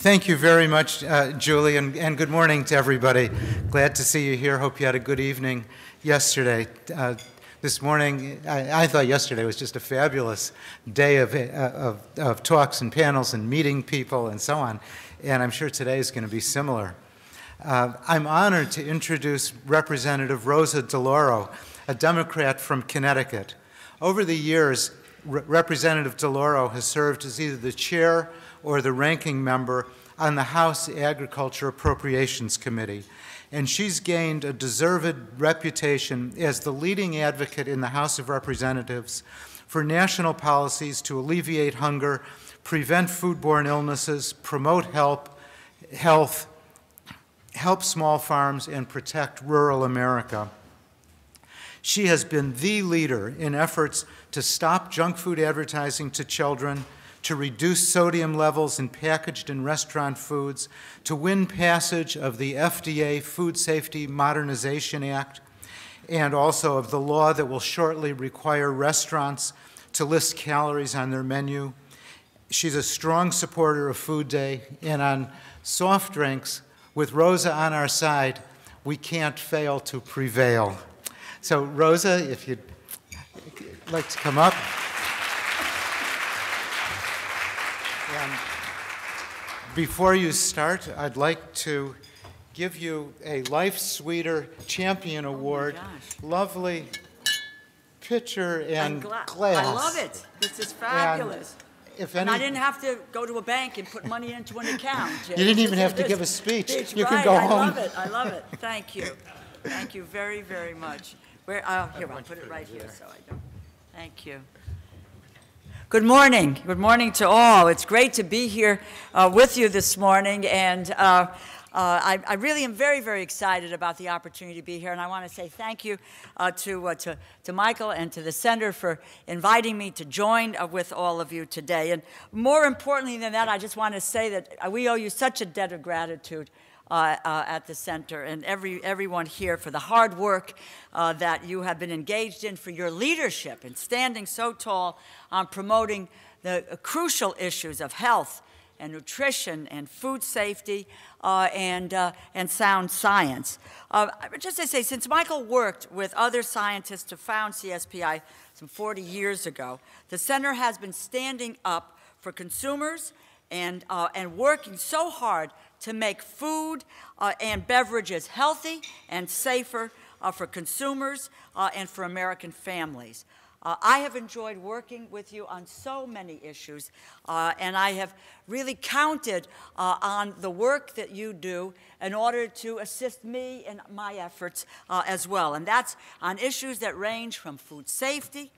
Thank you very much, uh, Julie, and, and, good morning to everybody. Glad to see you here. Hope you had a good evening yesterday. Uh, this morning, I, I, thought yesterday was just a fabulous day of, uh, of, of, talks and panels and meeting people and so on, and I'm sure today is going to be similar. Uh, I'm honored to introduce Representative Rosa DeLauro, a Democrat from Connecticut. Over the years, Re Representative DeLauro has served as either the chair or the ranking member on the House Agriculture Appropriations Committee. And she's gained a deserved reputation as the leading advocate in the House of Representatives for national policies to alleviate hunger, prevent foodborne illnesses, promote help, health, help small farms, and protect rural America. She has been the leader in efforts to stop junk food advertising to children, to reduce sodium levels in packaged and restaurant foods, to win passage of the FDA Food Safety Modernization Act, and also of the law that will shortly require restaurants to list calories on their menu. She's a strong supporter of Food Day, and on soft drinks, with Rosa on our side, we can't fail to prevail. So, Rosa, if you'd like to come up. Before you start, I'd like to give you a Life Sweeter Champion oh Award. Oh Lovely picture and, gla glass. I love it. This is fabulous. And if and I didn't have to go to a bank and put money into an account. you didn't even have to give a speech. It's you right. can go I home. I love it. I love it. Thank you. Thank you very, very much. Where, uh, here, I'll put it right here so I don't. Thank you. Good morning. Good morning to all. It's great to be here uh, with you this morning, and uh, uh, I, I, really am very, very excited about the opportunity to be here. And I want to say thank you uh, to, uh, to, to, Michael and to the Center for inviting me to join uh, with all of you today. And more importantly than that, I just want to say that we owe you such a debt of gratitude uh, uh, at the center and every, everyone here for the hard work uh, that you have been engaged in, for your leadership in standing so tall on promoting the crucial issues of health and nutrition and food safety uh, and, uh, and sound science. Uh, just to say, since Michael worked with other scientists to found CSPI some 40 years ago, the center has been standing up for consumers and, and working so hard to make food uh, and beverages healthy and safer uh, for consumers uh, and for American families. Uh, I have enjoyed working with you on so many issues, uh, and I have really counted uh, on the work that you do in order to assist me in my efforts as well. And that's on issues that range from food safety,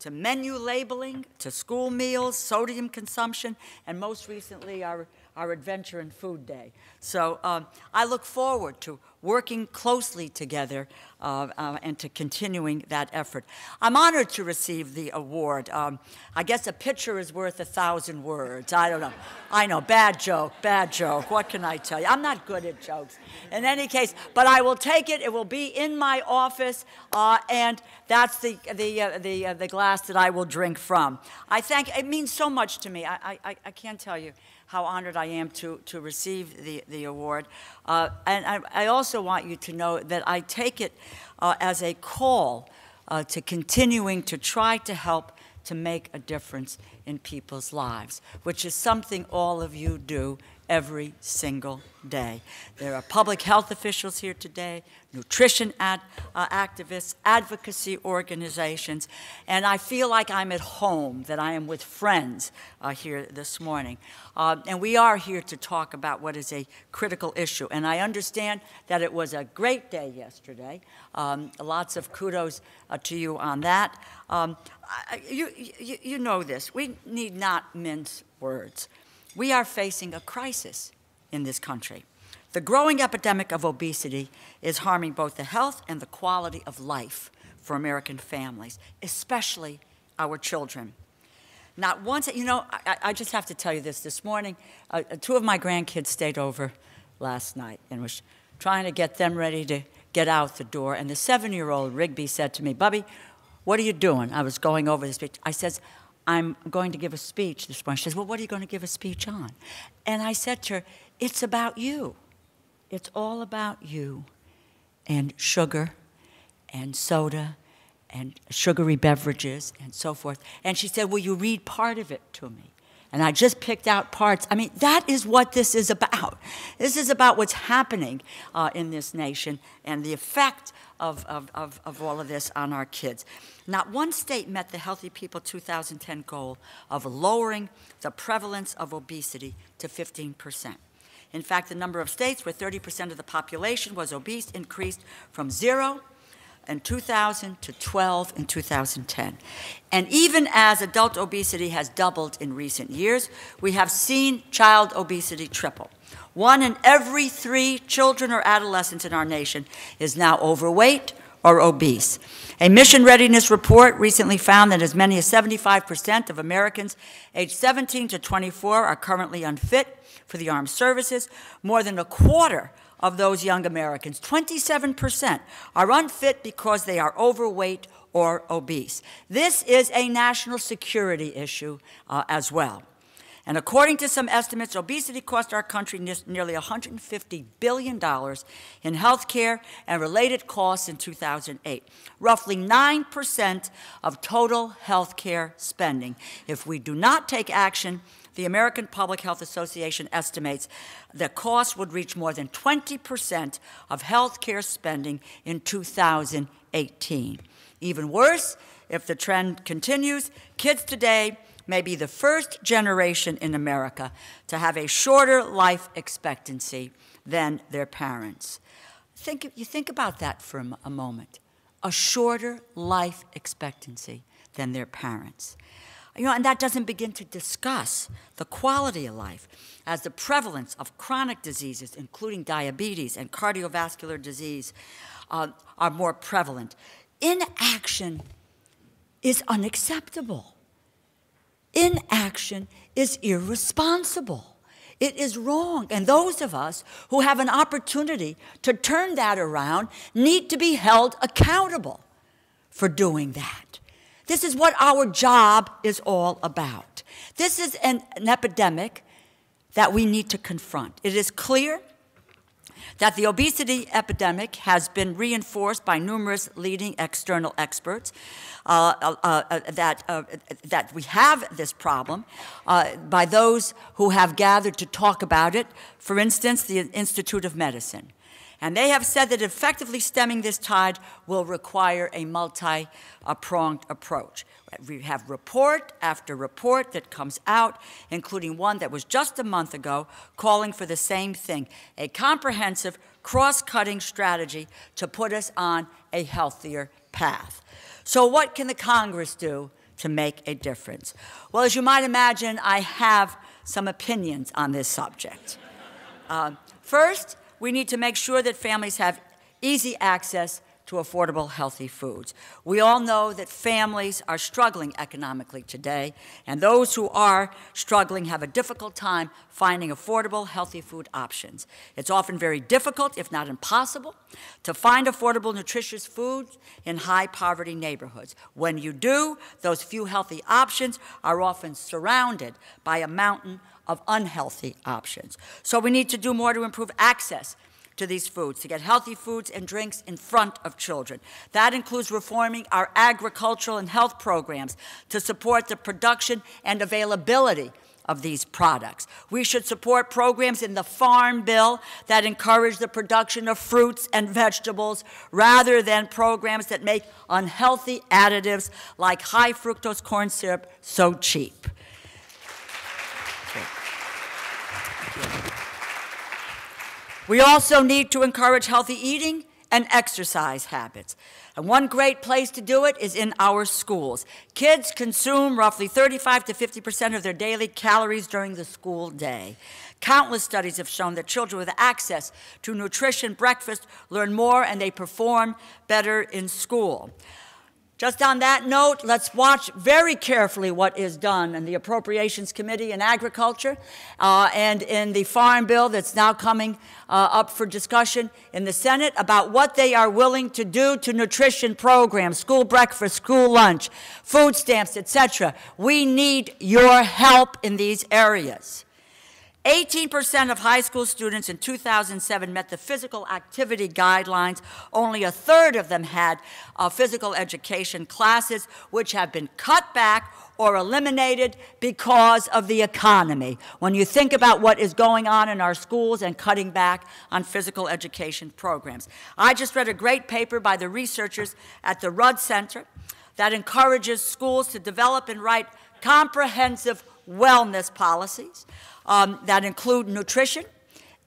to menu labeling, to school meals, sodium consumption, and most recently our our Adventure in Food Day. So um, I look forward to working closely together uh, uh, and to continuing that effort. I'm honored to receive the award. Um, I guess a picture is worth a thousand words. I don't know. I know, bad joke, bad joke. What can I tell you? I'm not good at jokes. In any case, but I will take it. It will be in my office, uh, and that's the, the, uh, the, uh, the glass that I will drink from. I thank, it means so much to me. I, I, I can't tell you how honored I am to, to receive the, the award. Uh, and I, I, also want you to know that I take it uh, as a call uh, to continuing to try to help to make a difference in people's lives, which is something all of you do every single day. There are public health officials here today, nutrition ad, uh, activists, advocacy organizations, and I feel like I'm at home, that I am with friends uh, here this morning. Uh, and we are here to talk about what is a critical issue. And I understand that it was a great day yesterday. Um, lots of kudos uh, to you on that. Um, you, you, you know this. We need not mince words. We are facing a crisis in this country. The growing epidemic of obesity is harming both the health and the quality of life for American families, especially our children. Not once, you know, I, I just have to tell you this. This morning, uh, two of my grandkids stayed over last night and was trying to get them ready to get out the door. And the seven year old Rigby said to me, Bubby, what are you doing? I was going over this picture. I says, I'm going to give a speech this morning. She says, Well, what are you going to give a speech on? And I said to her, It's about you. It's all about you and sugar and soda and sugary beverages and so forth. And she said, Will you read part of it to me? And I just picked out parts. I mean, that is what this is about. This is about what's happening uh, in this nation and the effect of, of, of, of all of this on our kids. Not one state met the Healthy People 2010 goal of lowering the prevalence of obesity to 15%. In fact, the number of states where 30% of the population was obese increased from zero in 2000 to 12 in 2010. And even as adult obesity has doubled in recent years, we have seen child obesity triple. One in every three children or adolescents in our nation is now overweight or obese. A mission readiness report recently found that as many as 75% of Americans aged 17 to 24 are currently unfit for the armed services. More than a quarter of those young Americans, 27%, are unfit because they are overweight or obese. This is a national security issue uh, as well. And according to some estimates, obesity cost our country nearly $150 billion in health care and related costs in 2008, roughly 9% of total health care spending. If we do not take action, the American Public Health Association estimates the cost would reach more than 20% of health care spending in 2018. Even worse, if the trend continues, kids today may be the first generation in America to have a shorter life expectancy than their parents. Think, you think about that for a moment. A shorter life expectancy than their parents. You know, and that doesn't begin to discuss the quality of life as the prevalence of chronic diseases, including diabetes and cardiovascular disease, uh, are more prevalent. Inaction is unacceptable. Inaction is irresponsible. It is wrong. And those of us who have an opportunity to turn that around need to be held accountable for doing that. This is what our job is all about. This is an, an epidemic that we need to confront. It is clear that the obesity epidemic has been reinforced by numerous leading external experts, uh, uh, uh, that, uh, that we have this problem, uh, by those who have gathered to talk about it, for instance, the Institute of Medicine. And they have said that effectively stemming this tide will require a multi pronged approach. We have report after report that comes out, including one that was just a month ago, calling for the same thing a comprehensive, cross cutting strategy to put us on a healthier path. So, what can the Congress do to make a difference? Well, as you might imagine, I have some opinions on this subject. Uh, first, we need to make sure that families have easy access to affordable, healthy foods. We all know that families are struggling economically today, and those who are struggling have a difficult time finding affordable, healthy food options. It's often very difficult, if not impossible, to find affordable, nutritious foods in high poverty neighborhoods. When you do, those few healthy options are often surrounded by a mountain of unhealthy options. So we need to do more to improve access to these foods, to get healthy foods and drinks in front of children. That includes reforming our agricultural and health programs to support the production and availability of these products. We should support programs in the Farm Bill that encourage the production of fruits and vegetables rather than programs that make unhealthy additives like high fructose corn syrup so cheap. We also need to encourage healthy eating and exercise habits. And one great place to do it is in our schools. Kids consume roughly 35 to 50% of their daily calories during the school day. Countless studies have shown that children with access to nutrition breakfast learn more and they perform better in school. Just on that note, let's watch very carefully what is done in the Appropriations Committee in Agriculture uh, and in the Farm Bill that's now coming uh, up for discussion in the Senate about what they are willing to do to nutrition programs, school breakfast, school lunch, food stamps, etc. We need your help in these areas. 18% of high school students in 2007 met the physical activity guidelines. Only a third of them had uh, physical education classes, which have been cut back or eliminated because of the economy. When you think about what is going on in our schools and cutting back on physical education programs. I just read a great paper by the researchers at the Rudd Center that encourages schools to develop and write comprehensive wellness policies um, that include nutrition,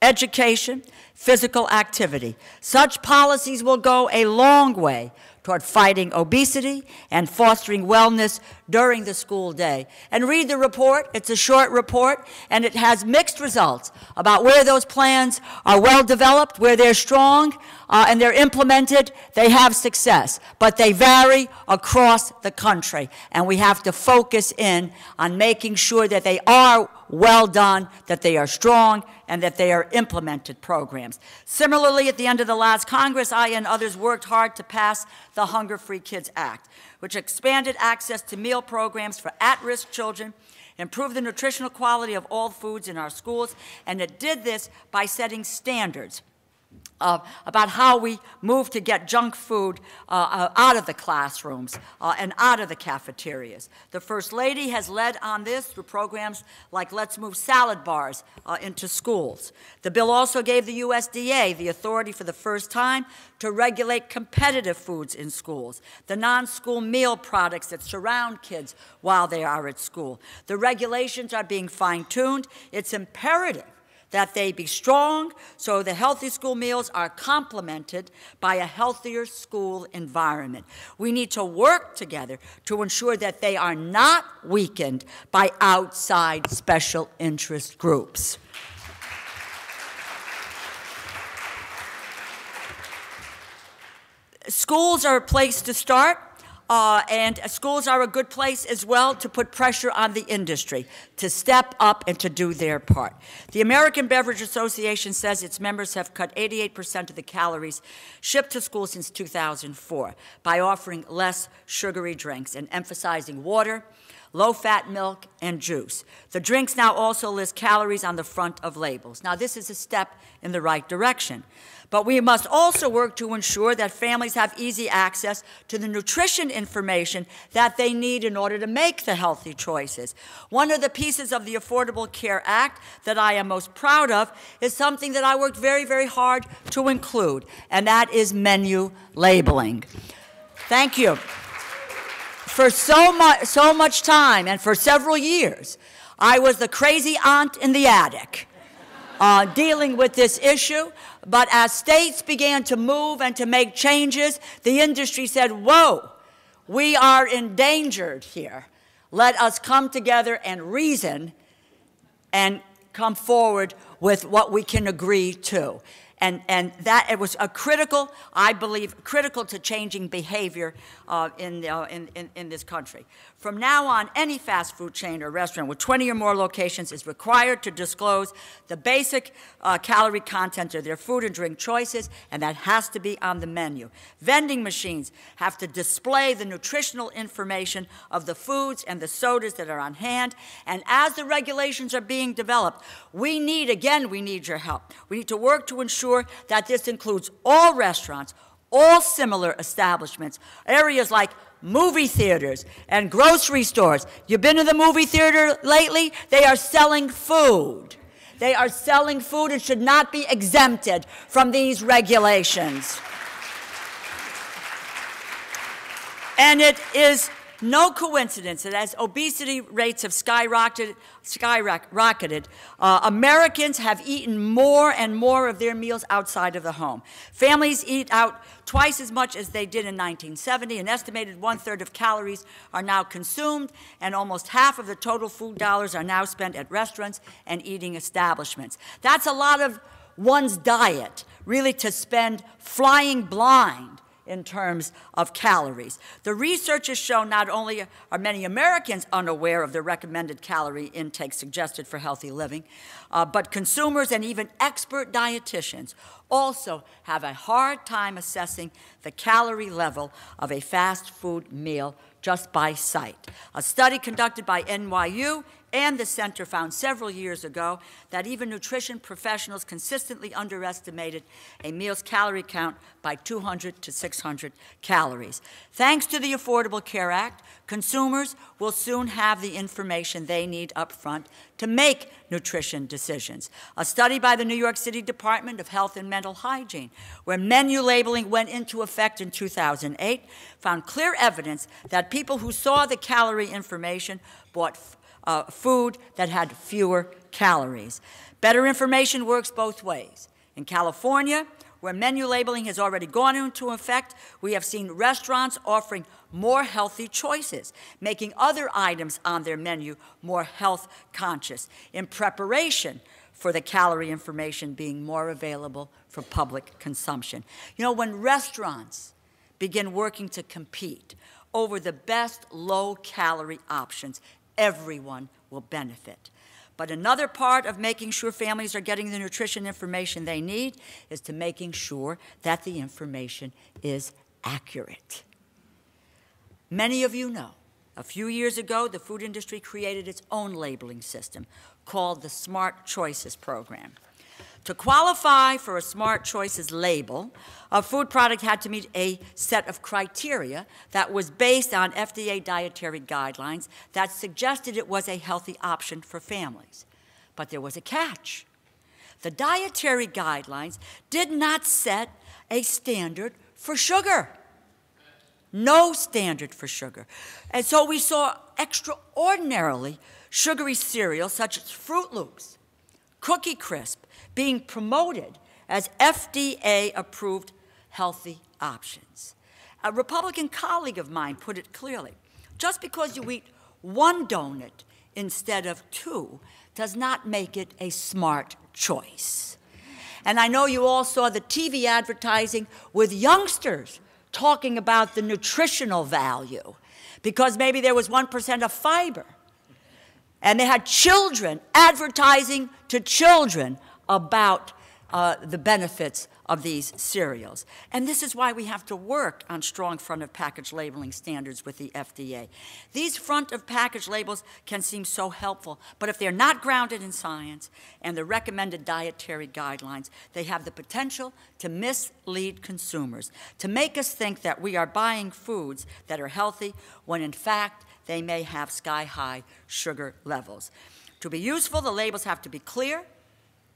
education, physical activity. Such policies will go a long way toward fighting obesity and fostering wellness during the school day. And read the report. It's a short report, and it has mixed results about where those plans are well developed, where they're strong, uh, and they're implemented, they have success. But they vary across the country, and we have to focus in on making sure that they are well done, that they are strong, and that they are implemented programs. Similarly, at the end of the last Congress, I and others worked hard to pass the Hunger Free Kids Act, which expanded access to meal programs for at-risk children, improved the nutritional quality of all foods in our schools, and it did this by setting standards uh, about how we move to get junk food uh, uh, out of the classrooms uh, and out of the cafeterias. The First Lady has led on this through programs like Let's Move Salad Bars uh, into schools. The bill also gave the USDA the authority for the first time to regulate competitive foods in schools, the non-school meal products that surround kids while they are at school. The regulations are being fine-tuned. It's imperative that they be strong so the healthy school meals are complemented by a healthier school environment. We need to work together to ensure that they are not weakened by outside special interest groups. Schools are a place to start. Uh, and schools are a good place as well to put pressure on the industry to step up and to do their part. The American Beverage Association says its members have cut 88% of the calories shipped to schools since 2004 by offering less sugary drinks and emphasizing water, low-fat milk, and juice. The drinks now also list calories on the front of labels. Now, this is a step in the right direction. But we must also work to ensure that families have easy access to the nutrition information that they need in order to make the healthy choices. One of the pieces of the Affordable Care Act that I am most proud of is something that I worked very, very hard to include, and that is menu labeling. Thank you. For so much, so much time and for several years, I was the crazy aunt in the attic uh, dealing with this issue. But as states began to move and to make changes, the industry said, whoa, we are endangered here. Let us come together and reason and come forward with what we can agree to. And, and that it was a critical, I believe, critical to changing behavior uh, in, uh, in, in, in this country. From now on, any fast food chain or restaurant with 20 or more locations is required to disclose the basic uh, calorie content of their food and drink choices, and that has to be on the menu. Vending machines have to display the nutritional information of the foods and the sodas that are on hand. And as the regulations are being developed, we need, again, we need your help. We need to work to ensure that this includes all restaurants, all similar establishments, areas like movie theaters and grocery stores. You've been to the movie theater lately? They are selling food. They are selling food and should not be exempted from these regulations. And it is no coincidence that as obesity rates have skyrocketed, skyrocketed uh, Americans have eaten more and more of their meals outside of the home. Families eat out twice as much as they did in 1970. An estimated one-third of calories are now consumed, and almost half of the total food dollars are now spent at restaurants and eating establishments. That's a lot of one's diet, really to spend flying blind in terms of calories. The research has shown not only are many Americans unaware of the recommended calorie intake suggested for healthy living, uh, but consumers and even expert dietitians also have a hard time assessing the calorie level of a fast food meal just by sight. A study conducted by NYU and the center found several years ago that even nutrition professionals consistently underestimated a meal's calorie count by 200 to 600 calories. Thanks to the Affordable Care Act, consumers will soon have the information they need up front to make nutrition decisions. A study by the New York City Department of Health and Mental Hygiene, where menu labeling went into effect in 2008, found clear evidence that people who saw the calorie information bought uh, food that had fewer calories. Better information works both ways. In California, where menu labeling has already gone into effect, we have seen restaurants offering more healthy choices, making other items on their menu more health conscious in preparation for the calorie information being more available for public consumption. You know, when restaurants begin working to compete over the best low calorie options, everyone will benefit. But another part of making sure families are getting the nutrition information they need is to making sure that the information is accurate. Many of you know, a few years ago, the food industry created its own labeling system called the Smart Choices Program. To qualify for a Smart Choices label, a food product had to meet a set of criteria that was based on FDA dietary guidelines that suggested it was a healthy option for families. But there was a catch. The dietary guidelines did not set a standard for sugar. No standard for sugar. And so we saw extraordinarily sugary cereals such as Froot Loops, Cookie Crisp, being promoted as FDA approved healthy options. A Republican colleague of mine put it clearly just because you eat one donut instead of two does not make it a smart choice. And I know you all saw the TV advertising with youngsters talking about the nutritional value because maybe there was 1% of fiber. And they had children advertising to children about uh, the benefits of these cereals. And this is why we have to work on strong front of package labeling standards with the FDA. These front of package labels can seem so helpful, but if they're not grounded in science and the recommended dietary guidelines, they have the potential to mislead consumers, to make us think that we are buying foods that are healthy when in fact they may have sky high sugar levels. To be useful, the labels have to be clear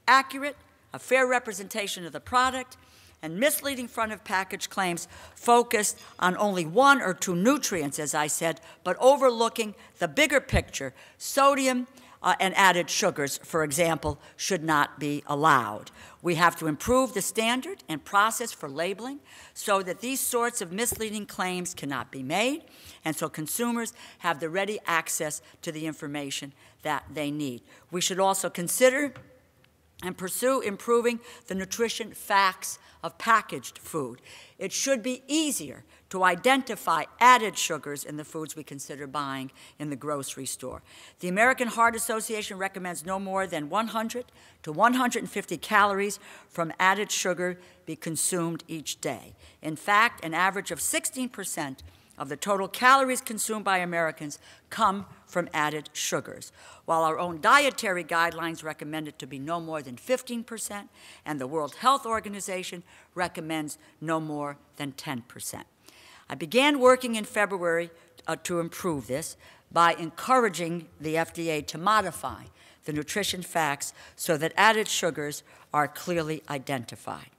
accurate, a fair representation of the product, and misleading front of package claims focused on only one or two nutrients, as I said, but overlooking the bigger picture. Sodium uh, and added sugars, for example, should not be allowed. We have to improve the standard and process for labeling so that these sorts of misleading claims cannot be made, and so consumers have the ready access to the information that they need. We should also consider and pursue improving the nutrition facts of packaged food. It should be easier to identify added sugars in the foods we consider buying in the grocery store. The American Heart Association recommends no more than 100 to 150 calories from added sugar be consumed each day. In fact, an average of 16 percent of the total calories consumed by Americans come from added sugars, while our own dietary guidelines recommend it to be no more than 15%, and the World Health Organization recommends no more than 10%. I began working in February uh, to improve this by encouraging the FDA to modify the nutrition facts so that added sugars are clearly identified.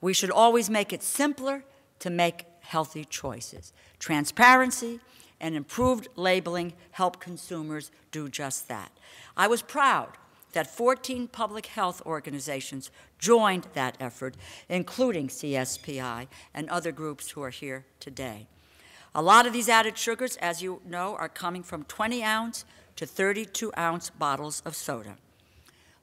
We should always make it simpler to make healthy choices. Transparency and improved labeling help consumers do just that. I was proud that 14 public health organizations joined that effort, including CSPI and other groups who are here today. A lot of these added sugars, as you know, are coming from 20 ounce to 32 ounce bottles of soda.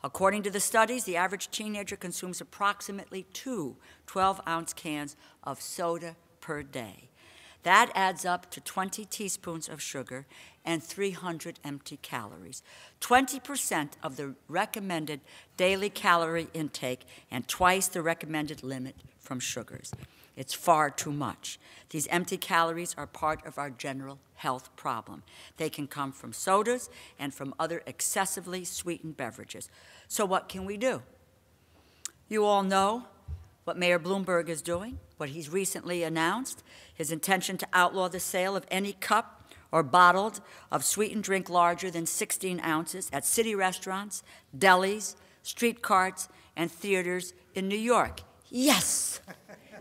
According to the studies, the average teenager consumes approximately two 12 ounce cans of soda per day. That adds up to 20 teaspoons of sugar and 300 empty calories. 20% of the recommended daily calorie intake and twice the recommended limit from sugars. It's far too much. These empty calories are part of our general health problem. They can come from sodas and from other excessively sweetened beverages. So, what can we do? You all know what Mayor Bloomberg is doing, what he's recently announced his intention to outlaw the sale of any cup or bottled of sweetened drink larger than 16 ounces at city restaurants, delis, street carts, and theaters in New York. Yes,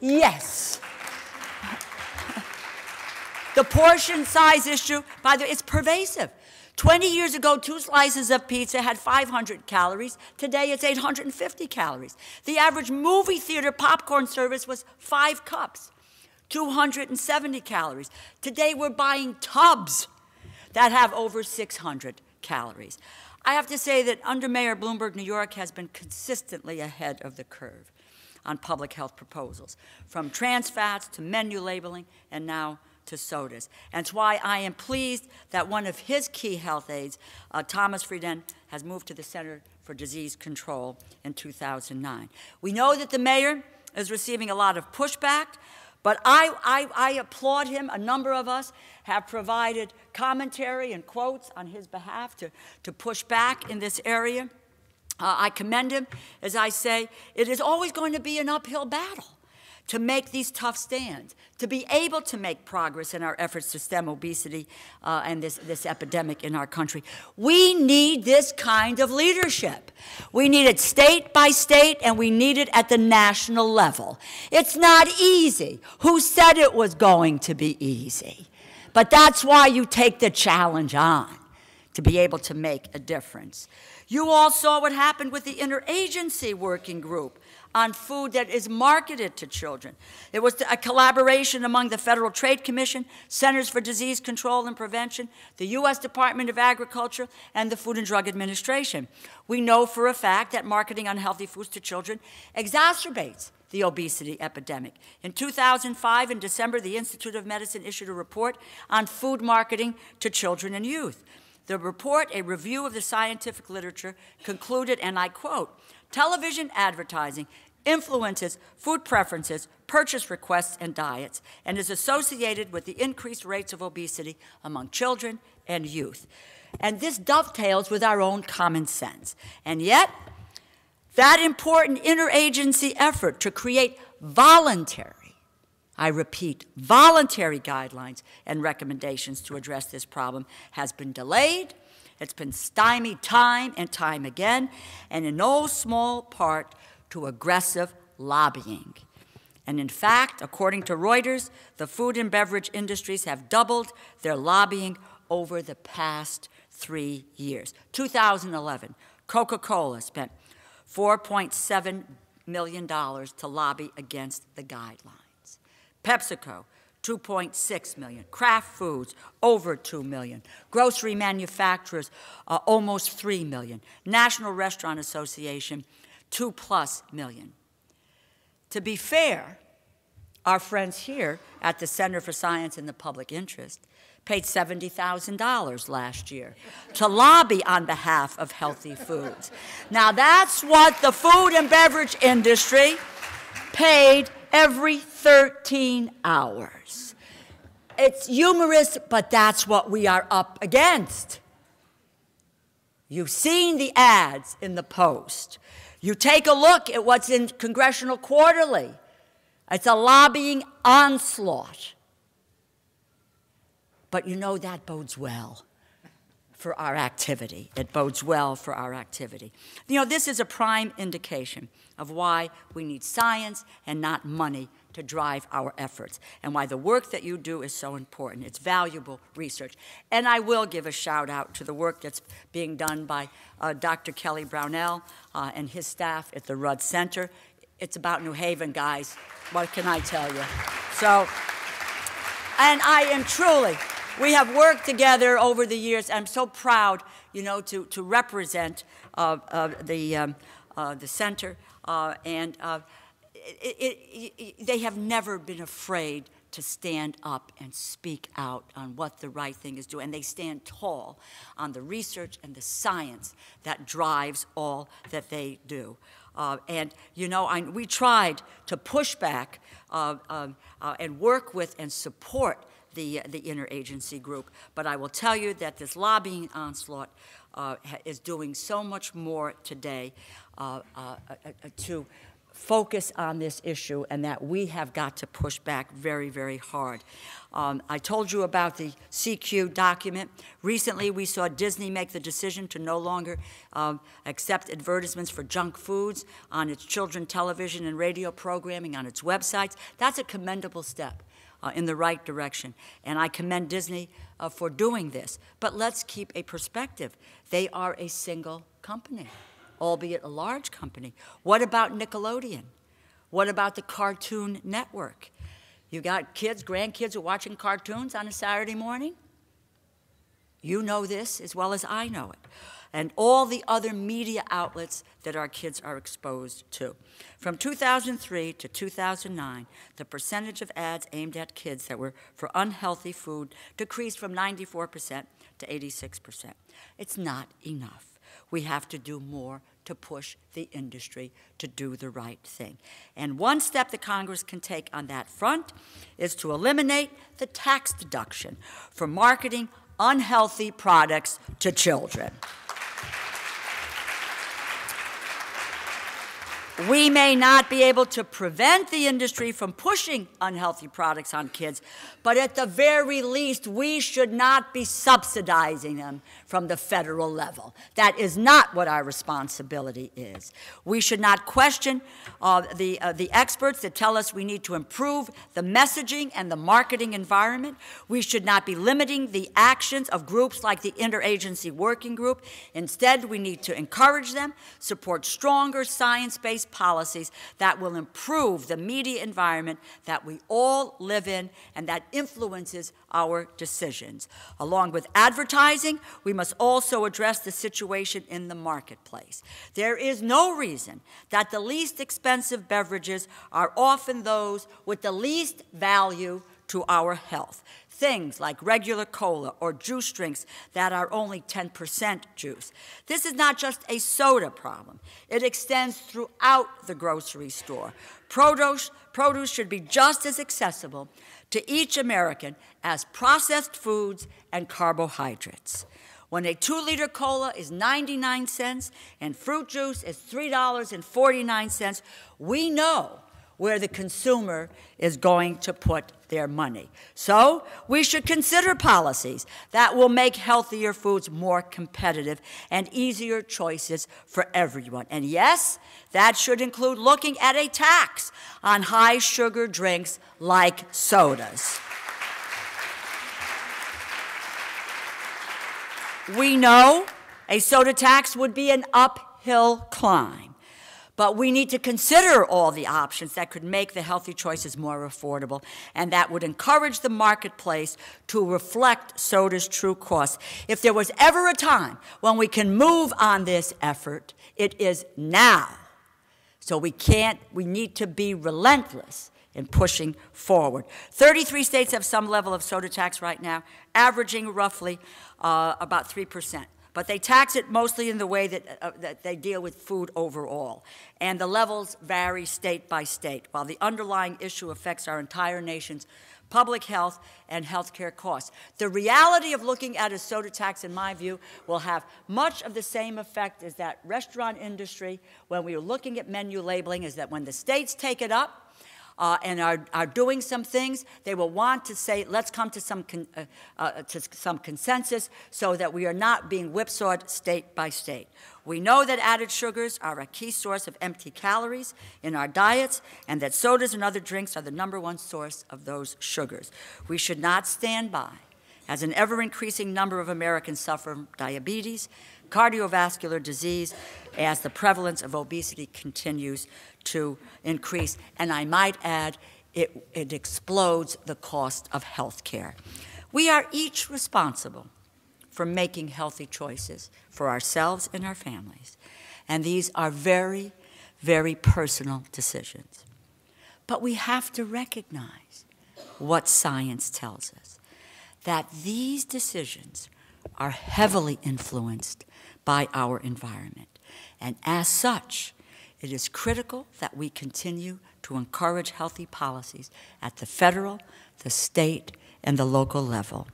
yes. the portion size issue, by the way, it's pervasive. 20 years ago, two slices of pizza had 500 calories. Today, it's 850 calories. The average movie theater popcorn service was five cups. 270 calories. Today we're buying tubs that have over 600 calories. I have to say that under Mayor Bloomberg, New York has been consistently ahead of the curve on public health proposals, from trans fats to menu labeling and now to sodas. And it's why I am pleased that one of his key health aides, uh, Thomas Frieden, has moved to the Center for Disease Control in 2009. We know that the mayor is receiving a lot of pushback but I, I, I, applaud him. A number of us have provided commentary and quotes on his behalf to, to push back in this area. Uh, I commend him. As I say, it is always going to be an uphill battle to make these tough stands, to be able to make progress in our efforts to stem obesity uh, and this, this epidemic in our country. We need this kind of leadership. We need it state by state, and we need it at the national level. It's not easy. Who said it was going to be easy? But that's why you take the challenge on to be able to make a difference. You all saw what happened with the interagency working group on food that is marketed to children. It was a collaboration among the Federal Trade Commission, Centers for Disease Control and Prevention, the U.S. Department of Agriculture, and the Food and Drug Administration. We know for a fact that marketing unhealthy foods to children exacerbates the obesity epidemic. In 2005, in December, the Institute of Medicine issued a report on food marketing to children and youth. The report, a review of the scientific literature, concluded, and I quote, television advertising influences food preferences, purchase requests, and diets, and is associated with the increased rates of obesity among children and youth. And this dovetails with our own common sense. And yet, that important interagency effort to create voluntary, I repeat, voluntary guidelines and recommendations to address this problem has been delayed, it's been stymied time and time again, and in no small part to aggressive lobbying. And in fact, according to Reuters, the food and beverage industries have doubled their lobbying over the past three years. 2011, Coca Cola spent $4.7 million to lobby against the guidelines. PepsiCo, 2.6 million. Kraft Foods, over 2 million. Grocery manufacturers, uh, almost 3 million. National Restaurant Association, two plus million. To be fair, our friends here at the Center for Science in the Public Interest paid $70,000 last year to lobby on behalf of healthy foods. Now, that's what the food and beverage industry paid every 13 hours. It's humorous, but that's what we are up against. You've seen the ads in the Post. You take a look at what's in Congressional Quarterly. It's a lobbying onslaught. But you know that bodes well for our activity. It bodes well for our activity. You know, this is a prime indication of why we need science and not money to drive our efforts and why the work that you do is so important. It's valuable research. And I will give a shout out to the work that's being done by uh, Dr. Kelly Brownell uh, and his staff at the Rudd Center. It's about New Haven, guys. What can I tell you? So, and I am truly, we have worked together over the years. I'm so proud, you know, to, to represent uh, uh the, um, uh, the center. Uh, and it, it, they have never been afraid to stand up and speak out on what the right thing is doing. And they stand tall on the research and the science that drives all that they do. Uh, and, you know, I, we tried to push back uh, um, uh, and work with and support the, the interagency group. But I will tell you that this lobbying onslaught uh, is doing so much more today uh, uh, to focus on this issue and that we have got to push back very, very hard. Um, I told you about the CQ document. Recently, we saw Disney make the decision to no longer um, accept advertisements for junk foods on its children television and radio programming on its websites. That's a commendable step. Uh, in the right direction. And I commend Disney uh, for doing this. But let's keep a perspective. They are a single company albeit a large company. What about Nickelodeon? What about the Cartoon Network? You got kids, grandkids are watching cartoons on a Saturday morning? You know this as well as I know it. And all the other media outlets that our kids are exposed to. From 2003 to 2009, the percentage of ads aimed at kids that were for unhealthy food decreased from 94% to 86%. It's not enough we have to do more to push the industry to do the right thing. And one step that Congress can take on that front is to eliminate the tax deduction for marketing unhealthy products to children. We may not be able to prevent the industry from pushing unhealthy products on kids, but at the very least, we should not be subsidizing them from the federal level. That is not what our responsibility is. We should not question uh, the, uh, the experts that tell us we need to improve the messaging and the marketing environment. We should not be limiting the actions of groups like the Interagency Working Group. Instead, we need to encourage them, support stronger science based policies that will improve the media environment that we all live in and that influences our decisions. Along with advertising, we must also address the situation in the marketplace. There is no reason that the least expensive beverages are often those with the least value to our health. Things like regular cola or juice drinks that are only 10% juice. This is not just a soda problem, it extends throughout the grocery store. Produce, produce should be just as accessible to each American as processed foods and carbohydrates. When a two liter cola is 99 cents and fruit juice is $3.49, we know where the consumer is going to put their money. So we should consider policies that will make healthier foods more competitive and easier choices for everyone. And yes, that should include looking at a tax on high sugar drinks like sodas. We know a soda tax would be an uphill climb. But we need to consider all the options that could make the healthy choices more affordable and that would encourage the marketplace to reflect soda's true cost. If there was ever a time when we can move on this effort, it is now. So we can't, we need to be relentless in pushing forward. 33 states have some level of soda tax right now, averaging roughly uh, about 3% but they tax it mostly in the way that, uh, that they deal with food overall. And the levels vary state by state, while the underlying issue affects our entire nation's public health and healthcare costs. The reality of looking at a soda tax, in my view, will have much of the same effect as that restaurant industry when we were looking at menu labeling, is that when the states take it up, uh, and are, are doing some things, they will want to say, let's come to some, uh, uh, to some consensus so that we are not being whipsawed state by state. We know that added sugars are a key source of empty calories in our diets, and that sodas and other drinks are the number one source of those sugars. We should not stand by as an ever increasing number of Americans suffer from diabetes, cardiovascular disease, as the prevalence of obesity continues to increase. And I might add, it, it explodes the cost of health care. We are each responsible for making healthy choices for ourselves and our families. And these are very, very personal decisions. But we have to recognize what science tells us that these decisions are heavily influenced by our environment. And as such, it is critical that we continue to encourage healthy policies at the federal, the state, and the local level.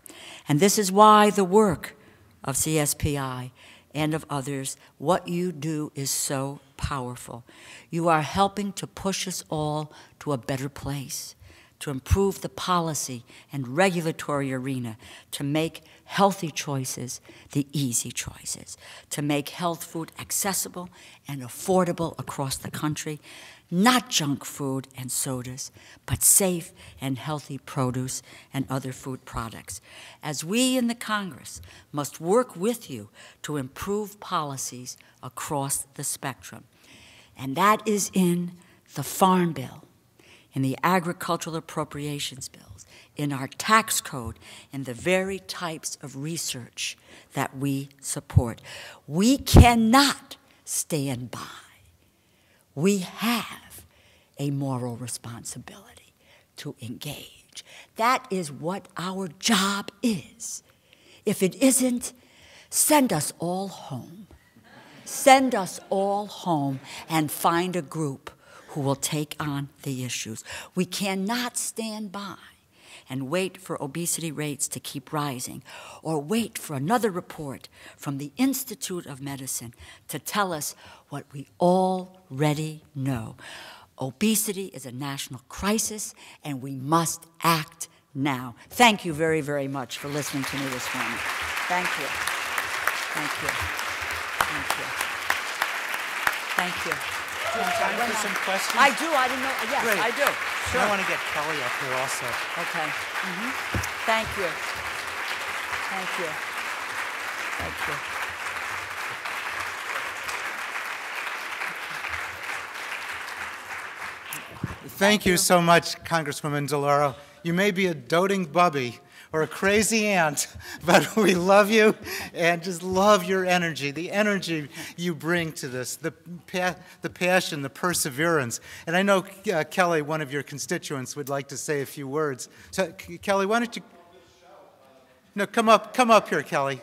And this is why the work of CSPI and of others, what you do is so powerful. You are helping to push us all to a better place, to improve the policy and regulatory arena, to make healthy choices the easy choices, to make health food accessible and affordable across the country, not junk food and sodas, but safe and healthy produce and other food products. As we in the Congress must work with you to improve policies across the spectrum. And that is in the Farm Bill, in the Agricultural Appropriations Bills, in our tax code, in the very types of research that we support. We cannot stand by. We have a moral responsibility to engage. That is what our job is. If it isn't, send us all home. Send us all home and find a group who will take on the issues. We cannot stand by and wait for obesity rates to keep rising, or wait for another report from the Institute of Medicine to tell us what we already know. Obesity is a national crisis, and we must act now. Thank you very, very much for listening to me this morning. Thank you. Thank you. Thank you. Thank you. Time for some questions? I do, I didn't know, yes, Great. I do. Sure. I want to get Kelly up here also. Okay. Mm -hmm. Thank you. Thank you. Thank you. Thank you so much, Congresswoman DeLauro. You may be a doting bubby or a crazy aunt, but we love you and just love your energy, the energy you bring to this, the, pa- the passion, the perseverance. And I know uh, Kelly, one of your constituents, would like to say a few words. So, Kelly, why don't you? No, come up, come up here, Kelly.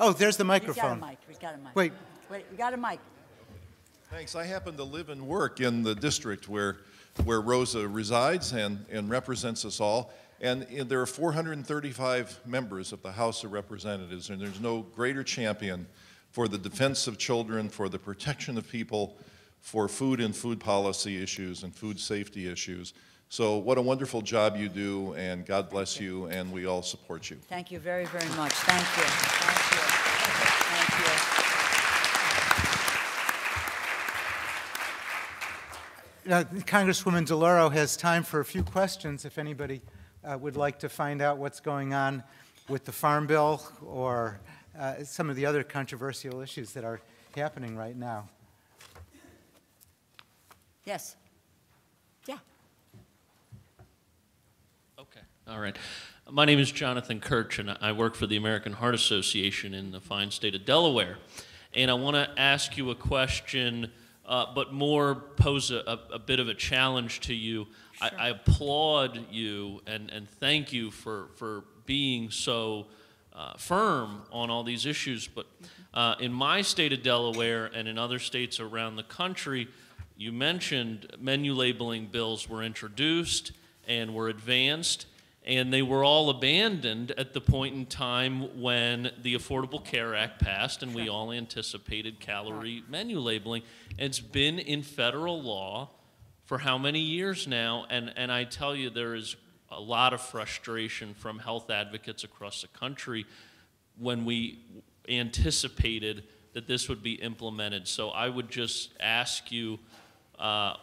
Oh, there's the He's got a microphone. mic, he's got a mic. Wait. Wait, we got a mic. Thanks. I happen to live and work in the district where, where Rosa resides and, and represents us all. And there are 435 members of the House of Representatives, and there's no greater champion for the defense of children, for the protection of people, for food and food policy issues and food safety issues. So, what a wonderful job you do, and God bless you, and we all support you. Thank you very, very much. Thank you. Thank you. Thank you. Uh, Congresswoman DeLauro has time for a few questions if anybody uh, would like to find out what's going on with the Farm Bill or uh, some of the other controversial issues that are happening right now. Yes. Yeah. Okay, all right. My name is Jonathan Kirch, and I work for the American Heart Association in the fine state of Delaware. And I want to ask you a question, uh, but more pose a, a, a bit of a challenge to you. I, I applaud you and, and thank you for, for being so uh, firm on all these issues. But uh, in my state of Delaware and in other states around the country, you mentioned menu labeling bills were introduced and were advanced, and they were all abandoned at the point in time when the Affordable Care Act passed and we all anticipated calorie menu labeling. It's been in federal law for how many years now? And, and I tell you, there is a lot of frustration from health advocates across the country when we anticipated that this would be implemented. So I would just ask you, uh,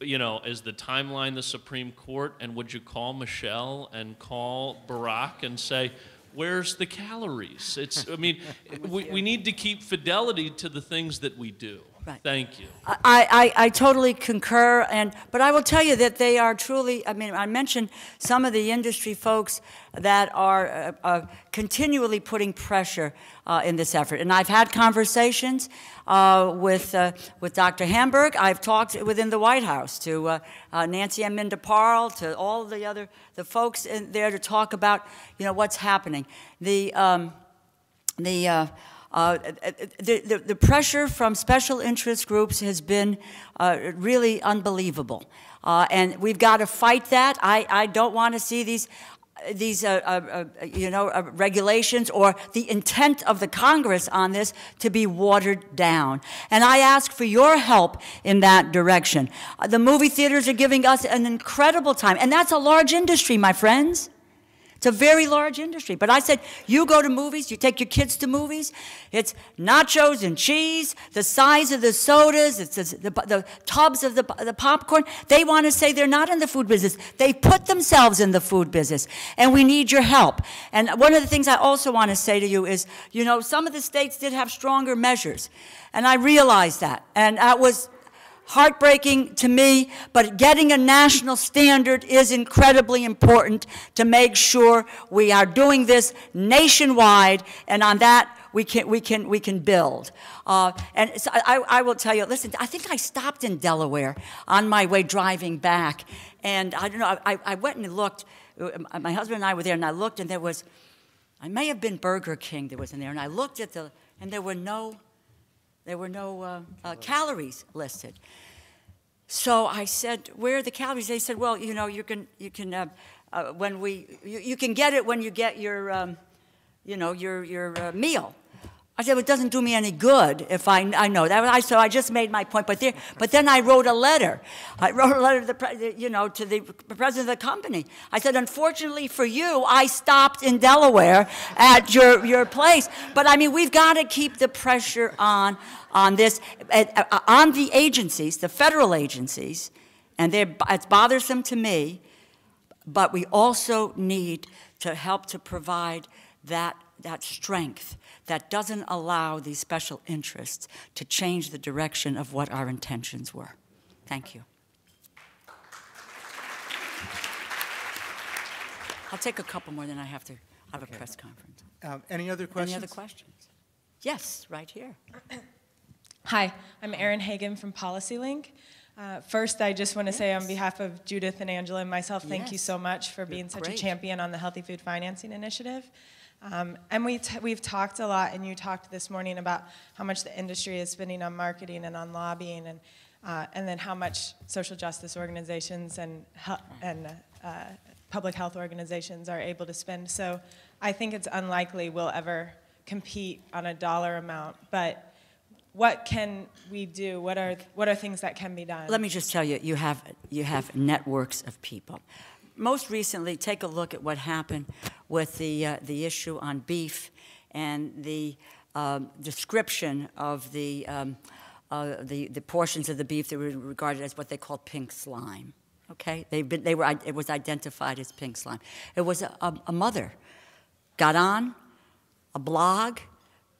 you know, is the timeline the Supreme Court? And would you call Michelle and call Barack and say, where's the calories? It's, I mean, we, we need to keep fidelity to the things that we do. Right. Thank you. I, I, I totally concur, and, but I will tell you that they are truly, I mean, I mentioned some of the industry folks that are uh, uh, continually putting pressure uh, in this effort. And I've had conversations uh, with, uh, with Dr. Hamburg. I've talked within the White House to uh, Nancy-Ann Min DeParle, to all the other, the folks in there to talk about, you know, what's happening. The, um, the, uh, the, the, the, pressure from special interest groups has been uh, really unbelievable. Uh, and we've got to fight that. I, I don't want to see these, these uh, uh, uh, you know, regulations or the intent of the Congress on this to be watered down. And I ask for your help in that direction. the movie theaters are giving us an incredible time, and that's a large industry, my friends. It's a very large industry. But I said, you go to movies, you take your kids to movies, it's nachos and cheese, the size of the sodas, it's the, the, the tubs of the, the popcorn. They want to say they're not in the food business. They put themselves in the food business, and we need your help. And one of the things I also want to say to you is, you know, some of the states did have stronger measures, and I realized that. And that was heartbreaking to me, but getting a national standard is incredibly important to make sure we are doing this nationwide, and on that, we can, we can, we can build. Uh, and so I, I will tell you, listen, I think I stopped in Delaware on my way driving back, and I don't know, I, I went and looked, uh, my husband and I were there, and I looked, and there was, I may have been Burger King that was in there, and I looked at the, and there were no there were no uh, uh, calories listed. So I said, "Where are the calories?" They said, "Well, you know, you can you can uh, uh when we you, you, can get it when you get your um, you know your your uh, meal." I said, well, it doesn't do me any good if I, I know that. I, so I just made my point. But, there, but then I wrote a letter. I wrote a letter to the, you know, to the president of the company. I said, unfortunately for you, I stopped in Delaware at your, your place. But I mean, we've got to keep the pressure on, on this, uh, on the agencies, the federal agencies, and it's bothersome to me, but we also need to help to provide that, that strength that doesn't allow these special interests to change the direction of what our intentions were. Thank you. I'll take a couple more, then I have to have okay. a press conference. Um, any other questions? Any other questions? Yes, right here. Hi, I'm Erin Hagen from PolicyLink. Uh, first, I just want to yes. say on behalf of Judith and Angela and myself, thank yes. you so much for being You're such great. a champion on the Healthy Food Financing Initiative. Um, and we we've talked a lot, and you talked this morning about how much the industry is spending on marketing and on lobbying, and, uh, and then how much social justice organizations and, and uh, public health organizations are able to spend. So I think it's unlikely we'll ever compete on a dollar amount, but what can we do? What are, what are things that can be done? Let me just tell you, you have, you have networks of people most recently, take a look at what happened with the, uh, the issue on beef and the um, description of the, um, uh, the, the portions of the beef that were regarded as what they called pink slime. Okay, They've been, they were, it was identified as pink slime. It was a, a, a mother got on a blog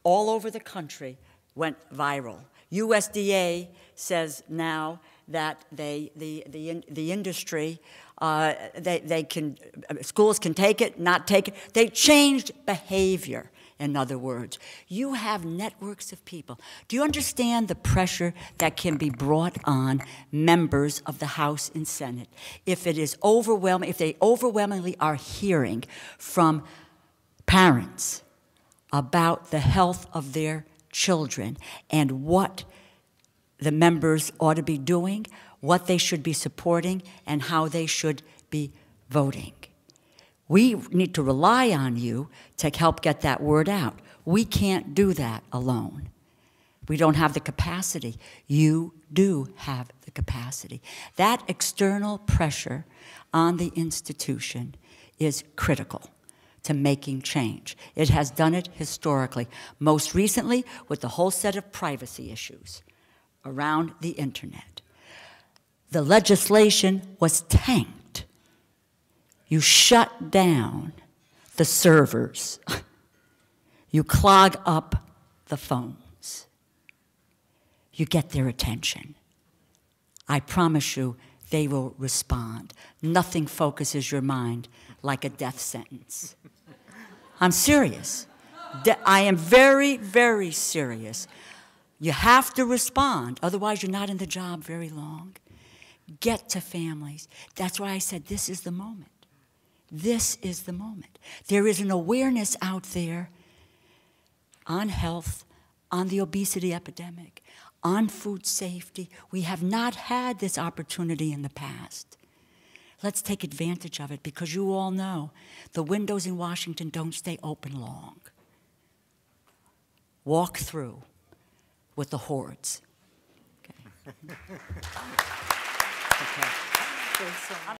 all over the country, went viral. USDA says now that they, the, the, the industry uh, they, they can, schools can take it, not take it. They changed behavior, in other words. You have networks of people. Do you understand the pressure that can be brought on members of the House and Senate if it is overwhelming, if they overwhelmingly are hearing from parents about the health of their children and what the members ought to be doing? what they should be supporting, and how they should be voting. We need to rely on you to help get that word out. We can't do that alone. We don't have the capacity. You do have the capacity. That external pressure on the institution is critical to making change. It has done it historically, most recently with the whole set of privacy issues around the internet the legislation was tanked. You shut down the servers. you clog up the phones. you get their attention. I promise you, they will respond. Nothing focuses your mind like a death sentence. I'm serious. De- I am very, very serious. You have to respond, otherwise, you're not in the job very long. Get to families. That's why I said this is the moment. This is the moment. There is an awareness out there on health, on the obesity epidemic, on food safety. We have not had this opportunity in the past. Let's take advantage of it because you all know the windows in Washington don't stay open long. Walk through with the hordes. Okay. okay.